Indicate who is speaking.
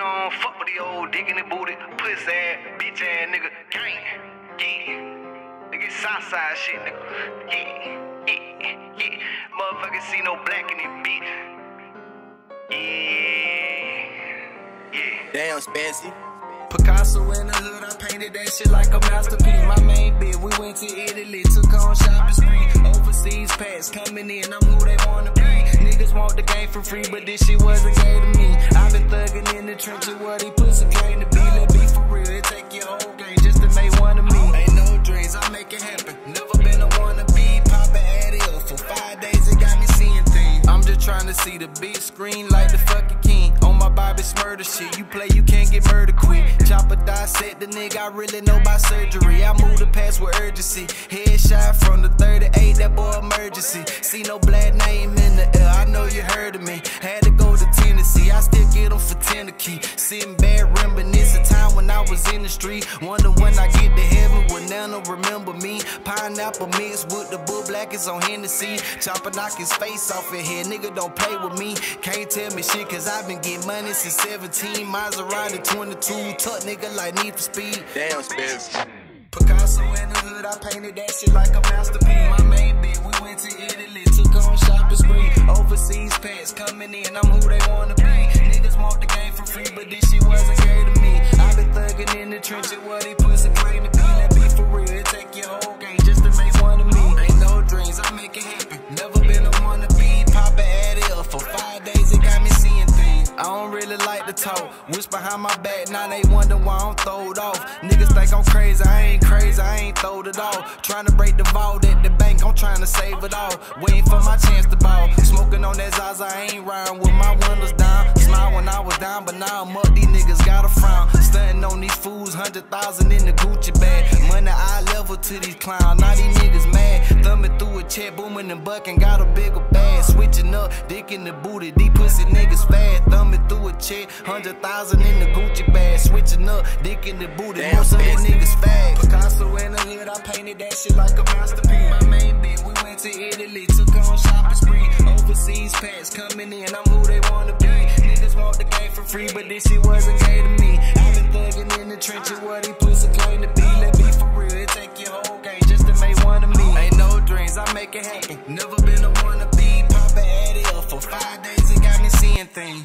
Speaker 1: know, I fuck with the old dick in the booty, pussy ass, bitch ass nigga, gang. Yeah. Nigga, Southside shit, nigga. Yeah, yeah, yeah. Motherfucker see no black in it, bitch. Yeah, yeah.
Speaker 2: Damn, Spancy.
Speaker 3: Picasso in the hood, I painted that shit like a masterpiece. My main bitch, we went to Italy, took on shopping spree. Overseas pass coming in, I'm who they wanna be. Niggas want the game for free, but this shit wasn't gay to me. I've been thugging in the trenches, what he pussy claim to be. Let be for real, it take your whole game just to make one of me. Ain't no dreams, I make it happen. Never been a wannabe, pop an addy up for five days, it got me seeing things. I'm just trying to see the big screen like the fucking Bobby Shmurda shit, you play, you can't get murder quick. Chopper die, dissect the nigga, I really know about surgery. I move the past with urgency. Headshot from the 38, that boy emergency. See no black name in the air, I know you heard of me. Had to go to Tennessee, I still get them for Tennessee. Sitting back, reminisce a time when I was in the street. Wonder when I get to heaven, will Nana remember me? Pineapple mixed with the bull black is on Hennessy. Chopper knock his face off in here, nigga don't play with me. Can't tell me shit, cause I've been getting money since 17. Maserati 22, tuck nigga like Need for Speed.
Speaker 2: Damn, Spancy.
Speaker 3: Picasso in I painted that shit like a masterpiece. My main bitch, we went to Italy, took on shopping spree. Overseas pets coming in, I'm who they wanna be. Niggas want the game for free, but this shit wasn't gay to me. i been thugging in the trenches, what he pussy claim to be. Let be for real, it take your whole game just to make one of me. Ain't no dreams, I make it happen. Never been a wannabe, pop an addy up for five days, it got me seeing things. I don't really like to talk. Wish behind my back, now they wonder why I'm throwed off. Niggas think I'm crazy, I ain't crazy, Throwed it off. Trying to break the vault at the bank, I'm trying to save it all. Waiting for my chance to ball. Smoking on that Zaza, I ain't riding with my windows down. Smile when I was down, but now I'm up, these niggas got a frown. Stunting on these fools, hundred thousand in the Gucci bag. Money I level to these clowns, now these niggas mad. Thumbing through a check, booming and bucking, got a bigger bag. Switching up, dick in the booty, these pussy niggas fast. Thumbing through a check, hundred thousand in the Gucci bag. Switching up, dick in the booty, most of these niggas fast. Picasso in the hood, I painted that shit like a masterpiece. My main bitch, we went to Italy, took on shopping spree. Overseas pets coming in, I'm who they wanna be. Niggas want the game for free, but this shit wasn't gay to me. i been thugging in the trenches, what he pussy claim to be. Let be for real, it take your whole game just to make one of me. Ain't no dreams, I make it happen. Never been a wannabe, pop an addy up for five days, it got me seeing things.